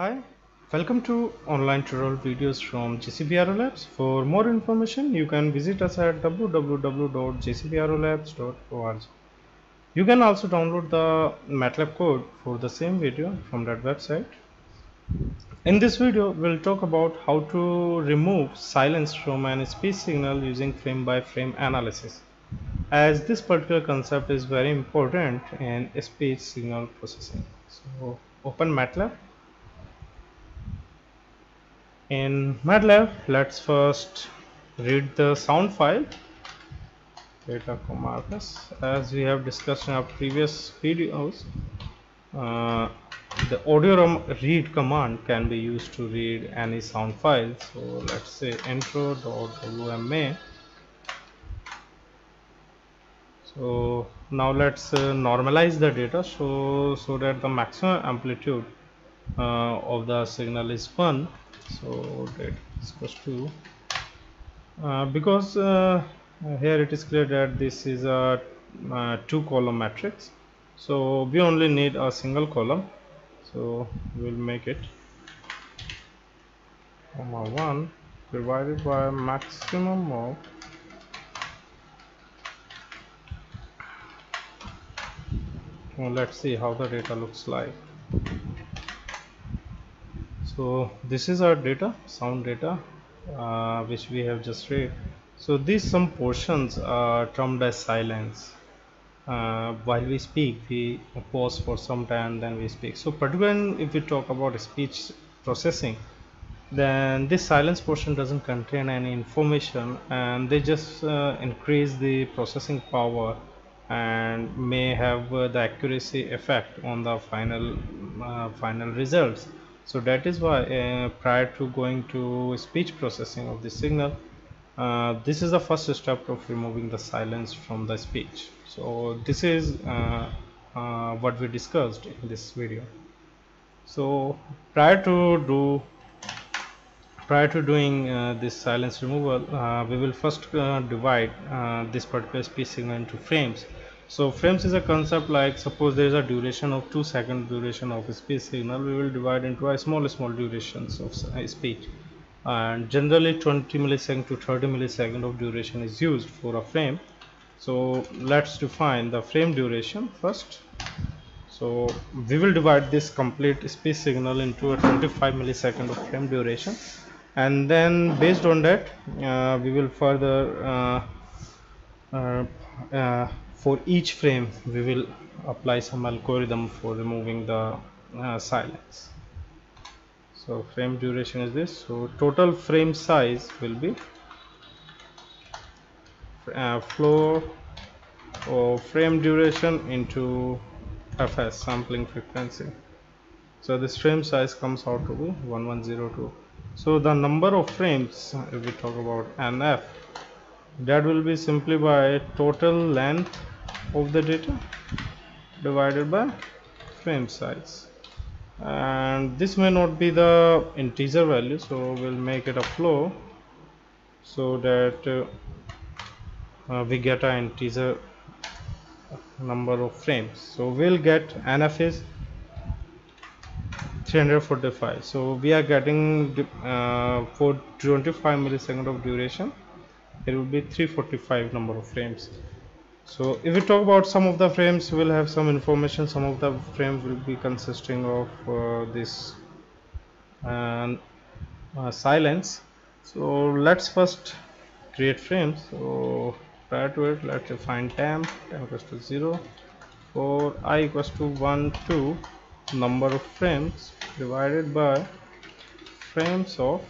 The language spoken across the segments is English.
Hi, welcome to online tutorial videos from JCBRO Labs. For more information, you can visit us at www.jcbrolabs.org. You can also download the MATLAB code for the same video from that website. In this video, we'll talk about how to remove silence from an speech signal using frame by frame analysis as this particular concept is very important in speech signal processing. So open MATLAB in MATLAB let's first read the sound file. Data markers as we have discussed in our previous videos uh, the audio read command can be used to read any sound file. So let's say intro.wma so now let's uh, normalize the data so so that the maximum amplitude uh, of the signal is 1 so that is equals to uh, because uh, here it is clear that this is a uh, two column matrix. So we only need a single column. So we'll make it comma 1 divided by maximum of well, let's see how the data looks like so this is our data sound data uh, which we have just read. So these some portions are termed as silence. Uh, while we speak we pause for some time then we speak. So particularly if we talk about speech processing then this silence portion doesn't contain any information and they just uh, increase the processing power and may have uh, the accuracy effect on the final uh, final results so that is why uh, prior to going to speech processing of the signal uh, this is the first step of removing the silence from the speech. So this is uh, uh what we discussed in this video. So prior to do prior to doing uh, this silence removal uh, we will first divide this particular speech signal into frames so frames is a concept like suppose there is a duration of 2 second duration of speech signal we will divide into a small small durations of speech. And generally 20 millisecond to 30 millisecond of duration is used for a frame. So let's define the frame duration first. So we will divide this complete speech signal into a 25 millisecond of frame duration. And then based on that uh, we will further uh, uh, uh for each frame we will apply some algorithm for removing the uh, silence. So frame duration is this. So total frame size will be uh, floor or frame duration into fs sampling frequency. So this frame size comes out to be 1102 so the number of frames if we talk about nf that will be simply by total length of the data divided by frame size. And this may not be the integer value so we'll make it a floor so that uh, uh, we get an integer number of frames. So we'll get nf is 345 so we are getting uh, for 25 millisecond of duration it will be 345 number of frames so if we talk about some of the frames we'll have some information. Some of the frames will be consisting of uh, this and uh, silence. So let's first create frames so prior to it. Let's define temp temp equals to 0 for i equals to 1 2 number of frames divided by frames of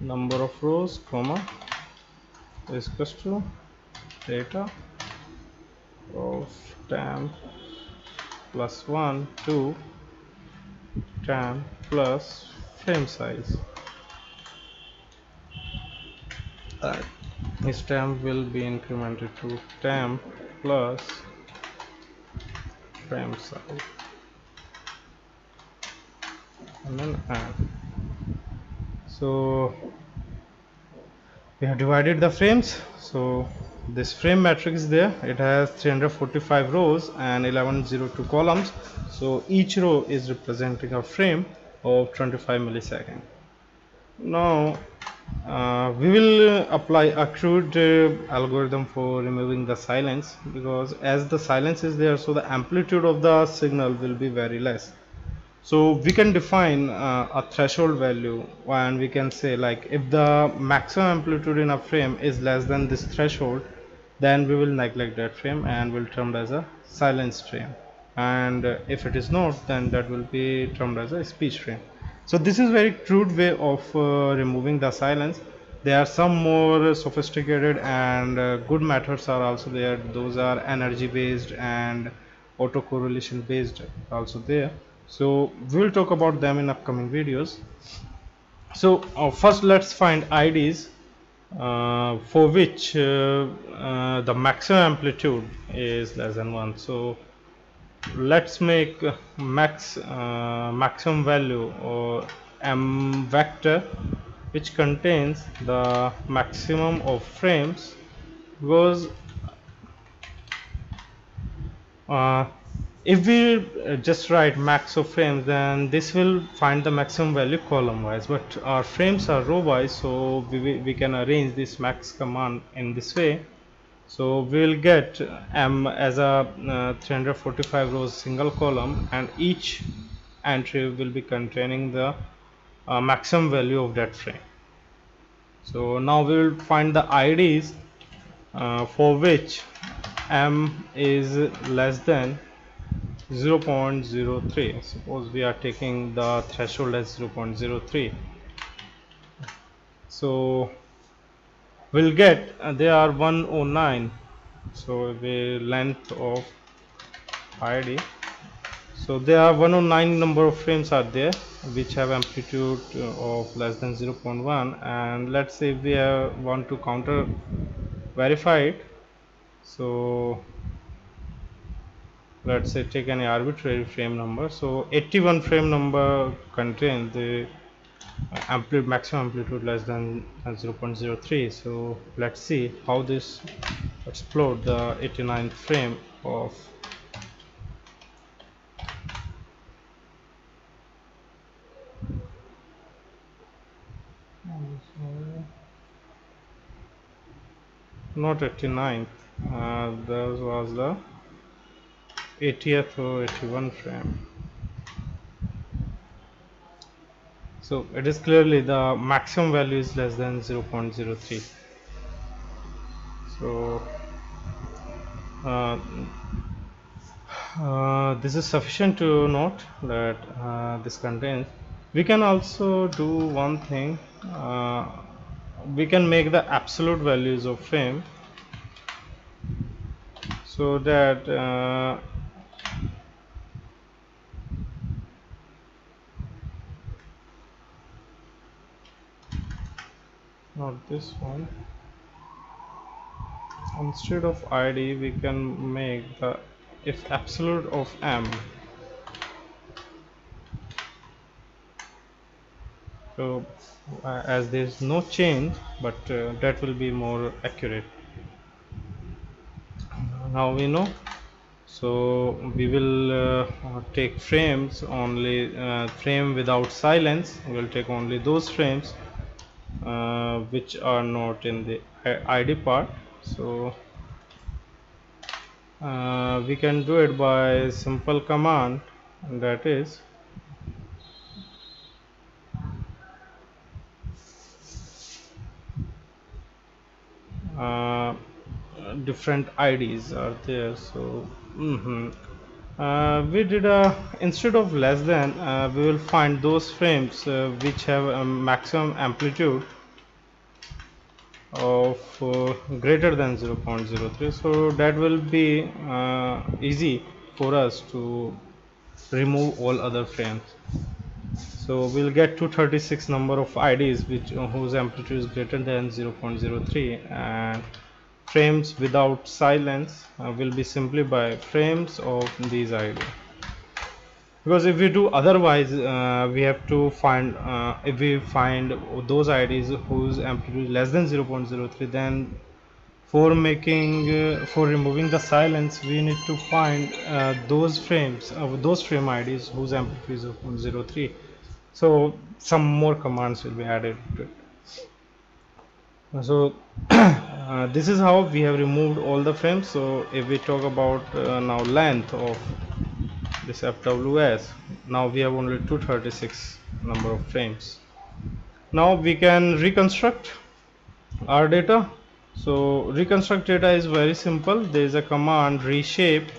number of rows comma is equals to data of temp plus 1 to temp plus frame size. Uh, this temp will be incremented to temp plus frame size. And then add. So we have divided the frames. So this frame matrix there. It has 345 rows and 1102 columns. So each row is representing a frame of 25 millisecond now uh, we will apply a crude uh, algorithm for removing the silence because as the silence is there so the amplitude of the signal will be very less so we can define uh, a threshold value and we can say like if the maximum amplitude in a frame is less than this threshold then we will neglect that frame and will termed as a silence frame. And if it is not then that will be termed as a speech frame. So this is very crude way of uh, removing the silence. There are some more sophisticated and uh, good methods are also there. Those are energy based and autocorrelation based also there so we will talk about them in upcoming videos. So uh, first let's find IDs uh, for which uh, uh, the maximum amplitude is less than 1 so let's make max uh, maximum value or m vector which contains the maximum of frames because uh, if we just write max of frames then this will find the maximum value column wise. But our frames are row wise so we, we can arrange this max command in this way. So we will get m as a uh, 345 rows single column and each entry will be containing the uh, maximum value of that frame. So now we will find the IDs uh, for which m is less than 0.03 suppose we are taking the threshold as 0.03 so we'll get uh, they are 109 so the length of id so there are 109 number of frames are there which have amplitude uh, of less than 0.1 and let's say we want to counter verify it. So let's say take any arbitrary frame number. So 81 frame number contains the amplitude maximum amplitude less than 0.03 so let's see how this explode the 89th frame of not 89th uh, that was the 80th or 81 frame so it is clearly the maximum value is less than 0.03 so uh, uh, this is sufficient to note that uh, this contains. We can also do one thing uh, we can make the absolute values of frame so that not this one. Instead of id we can make the if absolute of m. So uh, as there is no change but uh, that will be more accurate. Now we know. So we will uh, take frames only uh, frame without silence. We will take only those frames uh, which are not in the id part so uh, we can do it by simple command that is uh, different IDs are there so mm -hmm. Uh, we did a instead of less than uh, we will find those frames uh, which have a maximum amplitude of greater than 0.03 so that will be easy for us to remove all other frames. So we'll get 236 number of IDs which whose amplitude is greater than 0.03 and frames without silence uh, will be simply by frames of these IDs because if we do otherwise uh, we have to find uh, if we find those IDs whose amplitude is less than 0.03 then for making uh, for removing the silence we need to find uh, those frames of uh, those frame IDs whose amplitude is 0.03 so some more commands will be added to it. So uh, this is how we have removed all the frames. So if we talk about uh, now length of this FWS now we have only 236 number of frames. Now we can reconstruct our data. So reconstruct data is very simple. There is a command reshape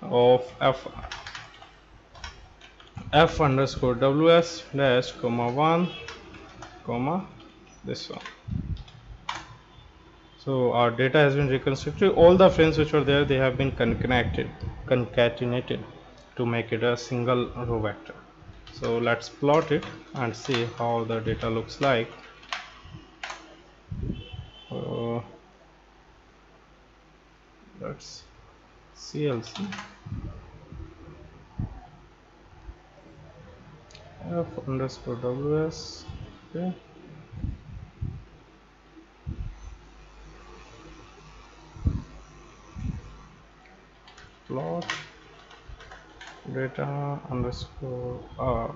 of f f underscore ws dash comma 1 comma this one so our data has been reconstructed. All the frames which were there they have been concatenated concatenated to make it a single row vector. So let's plot it and see how the data looks like. Uh, let's CLC f underscore ws okay plot data underscore r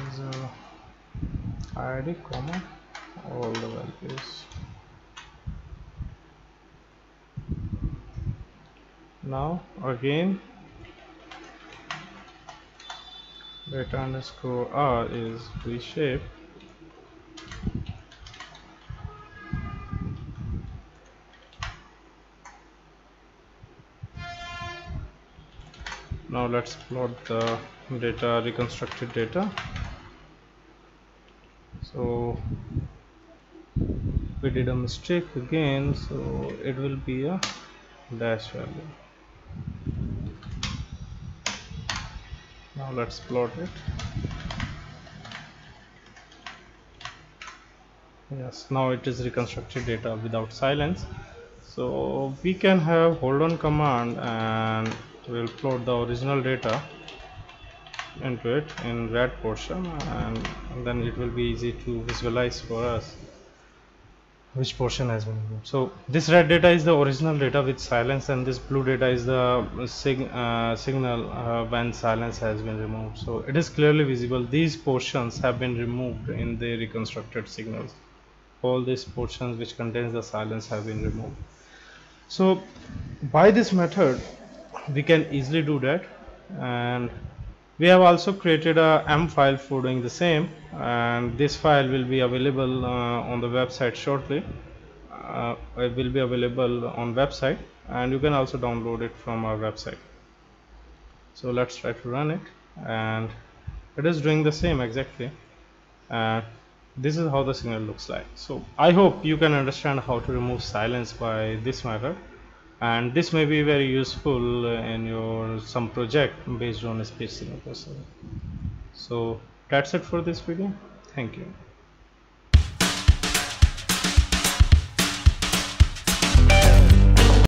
is uh, id comma all the values. Now again data underscore r is reshape now let's plot the data reconstructed data. So we did a mistake again so it will be a dash value now let's plot it. Yes now it is reconstructed data without silence. So we can have hold on command and we'll plot the original data into it in red portion and then it will be easy to visualize for us which portion has been removed. So this red data is the original data with silence and this blue data is the sig uh, signal uh, when silence has been removed. So it is clearly visible these portions have been removed in the reconstructed signals. All these portions which contains the silence have been removed. So by this method we can easily do that and we have also created a m file for doing the same and this file will be available uh, on the website shortly. Uh, it will be available on website and you can also download it from our website. So let's try to run it and it is doing the same exactly. And this is how the signal looks like. So i hope you can understand how to remove silence by this method and this may be very useful uh, in your some project based on speech processing so that's it for this video. Thank you